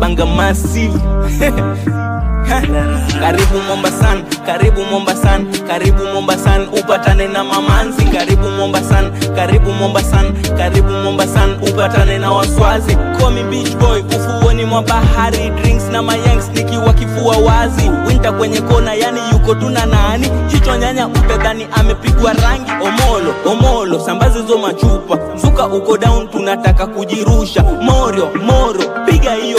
banga masi karibu Mombasan, karibu Mombasan, karibu Mombasan, upatane na mamanzi. Karibu Mombasan, karibu Mombasan, karibu Mombasan, upatane na waswazi. Komi beach boy, ufuoni mwa bahari, drinks na mayanks nikiwa kifua wazi. Winter kwenye kona, yani yuko tuna nani, hicho nyanya utadhani amepigwa rangi. Omolo, omolo, sambazi zo machupa, zuka uko down, tunataka kujirusha. Morio, moro, piga hiyo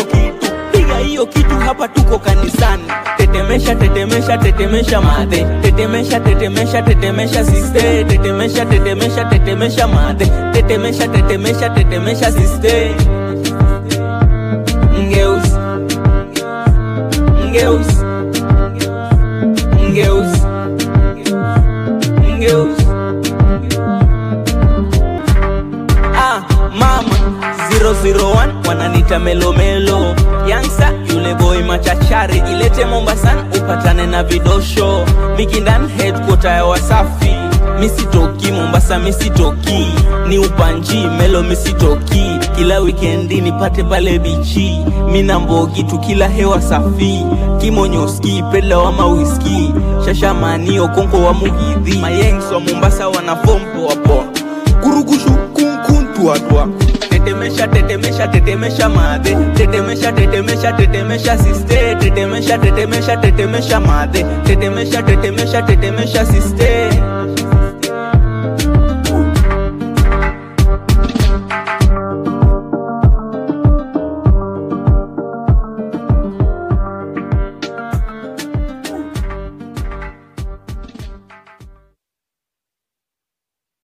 hiyo kitu hapa tuko kanisani. Tetemesha tetemesha tetemesha madhe. Tetemesha tetemesha tetemesha siste. Tetemesha tetemesha tetemesha madhe. Tetemesha tetemesha tetemesha siste. Ngeus ngeus 001 wananita melomelo yangsa yule boy machachari ilete mombasan upatane na vidosho. Mikindan headquarter ya wasafi. Misitoki mombasa misitoki. Ni upanji melo misitoki. Kila wikendi nipate pale bichi. Mina mbogi tu kila hewa safi. Kimonyoski pedla wa mawiski. Shashamani okonko wa mugidhi mayengs wa mombasa wanafompo wapo kurugushu kunkuntuatwa tetemesha tetemesha tetemesha madhe. Tetemesha tetemesha tetemesha siste. Tetemesha tetemesha tetemesha madhe. Tetemesha tetemesha tetemesha siste